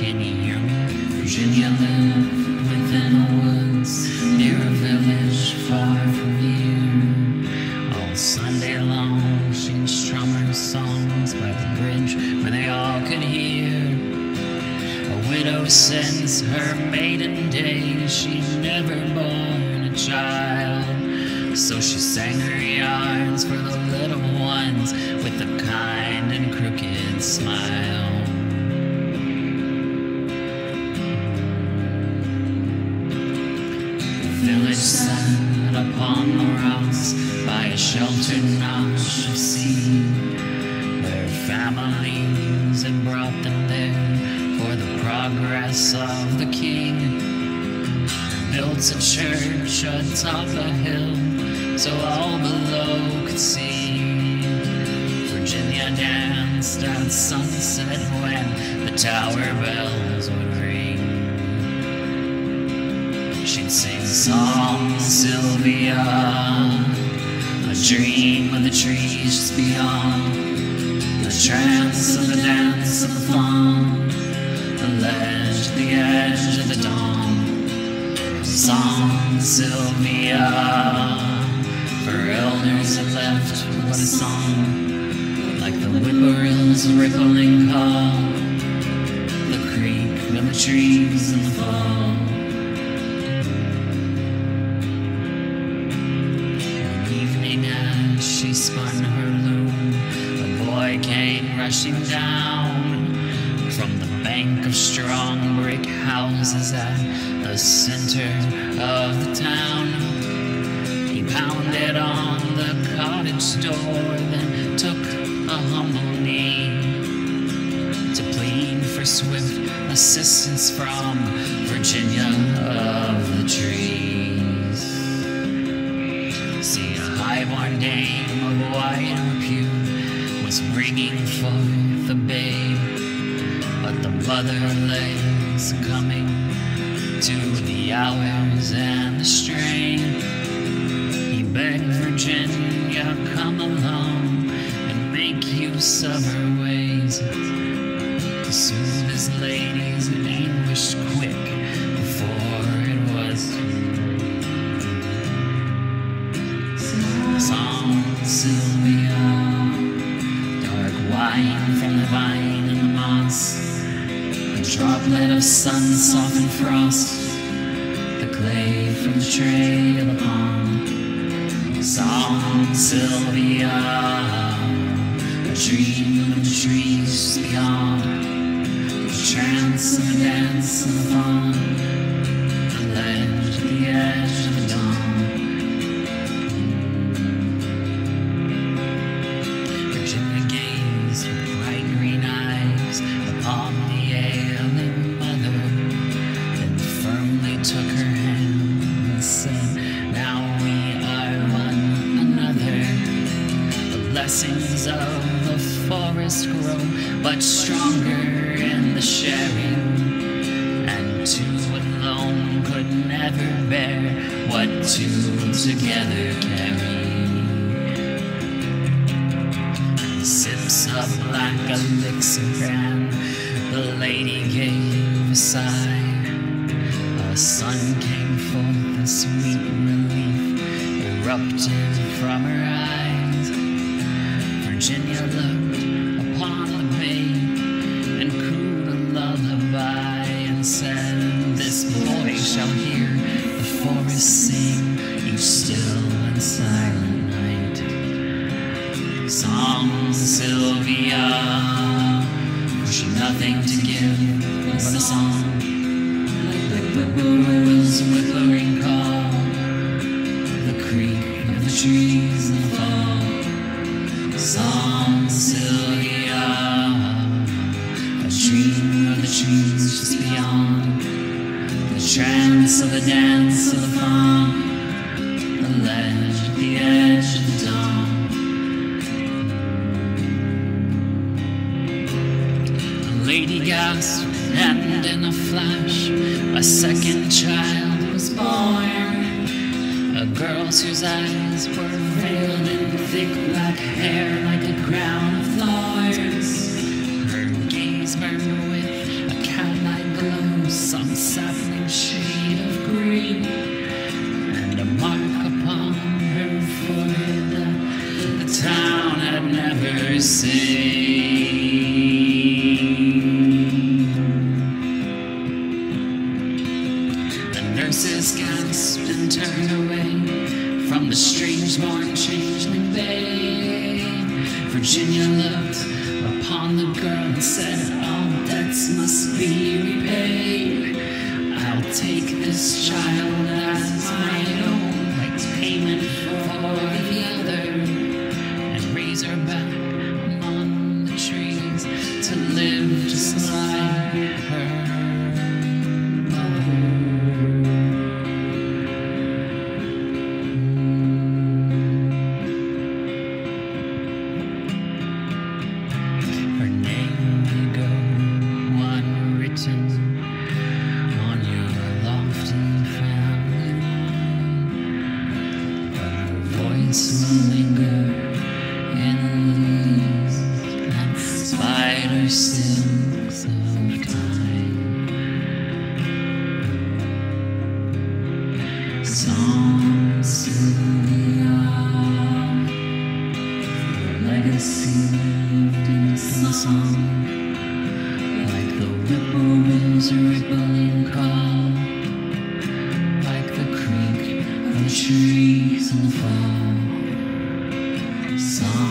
Virginia lived within the woods near a village far from here. All Sunday long she'd strum her songs by the bridge where they all could hear. A widow since her maiden days, she'd never borne a child. So she sang her yarns for the little ones with a kind and crooked smile. Rocks by a sheltered notch of sea. Their families had brought them there for the progress of the king. Built a church atop a hill so all below could see. Virginia danced at sunset when the tower bells would ring. She'd sing songs, Sylvia, a dream of the trees just beyond, the trance of the dance of the fawn, the ledge, the edge of the dawn. Somnsylvia, for elders have left what a song, like the whippoorwill's rippling call, the creak of the trees in the fall. She spun her loom, a boy came rushing down from the bank of strong brick houses at the center of the town. He pounded on the cottage door, then took a humble knee to plead for swift assistance from Virginia of the trees. A highborn dame of wide repute was bringing forth a babe, but the mother lay succumbing to the hours and the strain. He begged Virginia, come along and make use of her ways to soothe his lady's from the vine and the moss, a droplet of sun softened frost, the clay from the tray of the pond. Somnsylvia, a dream of the trees beyond, the trance and the dance and the fawn, blessings of the forest grow, but stronger in the sharing. And two alone could never bear what two together carry. Sips of black elixir and the lady gave a sigh. A son came forth, a sweet relief erupted from her eyes. Virginia looked upon the bay and cooed a lullaby and said, This boy shall hear the forest sing each still and silent night. Somnsylvia, she nothing to give but a song. Like the whippoorwill's whippering call, the creak of the trees in the fall. Somnsylvia, a dream of the trees just beyond, the trance of the dance of the fawn, the ledge, the edge of the dawn. The lady gasped, and in a flash, a second child was born. A girl whose eyes were veiled in thick black hair sing. The nurses gasped and turned away from the strange born changeling bay. Virginia looked upon the girl and said, All debts must be repaid. I'll take this child as my own, like payment for the other, to live just like Lived in song, like the whippoorwill's rippling call, like the creak of the trees in the fall. Song